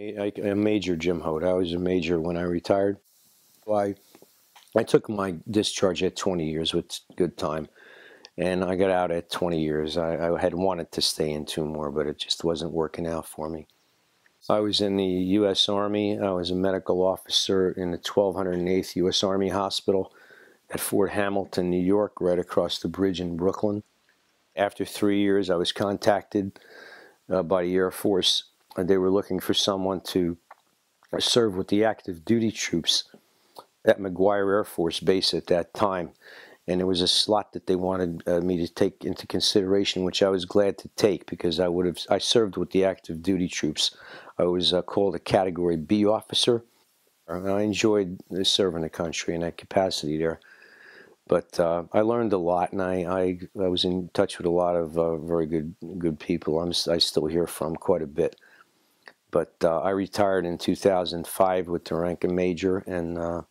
I, a major Jim Hode. I was a major when I retired. I, I took my discharge at 20 years with good time, and I got out at 20 years. I, I had wanted to stay in two more, but it just wasn't working out for me. I was in the U.S. Army. I was a medical officer in the 1208th U.S. Army Hospital at Fort Hamilton, New York, right across the bridge in Brooklyn. After three years, I was contacted uh, by the Air Force. They were looking for someone to serve with the active duty troops at McGuire Air Force Base at that time. And it was a slot that they wanted uh, me to take into consideration, which I was glad to take because I would have I served with the active duty troops. I was uh, called a Category B officer. I enjoyed serving the country in that capacity there. But uh, I learned a lot, and I, I, I, was in touch with a lot of uh, very good good people. I'm I still hear from quite a bit. But uh, I retired in 2005 with the rank of major, and uh,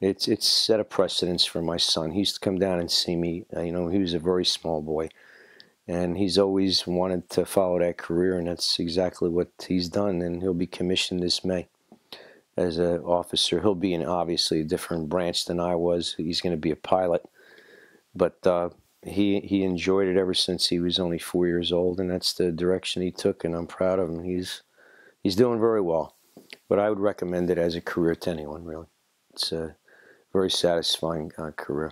it's it's set a precedence for my son. He used to come down and see me. Uh, you know, he was a very small boy, and he's always wanted to follow that career, and that's exactly what he's done. And he'll be commissioned this May as an officer. He'll be in obviously a different branch than I was. He's going to be a pilot, but uh, he he enjoyed it ever since he was only four years old, and that's the direction he took. And I'm proud of him. He's he's doing very well. But I would recommend it as a career to anyone. Really, it's a very satisfying uh, career.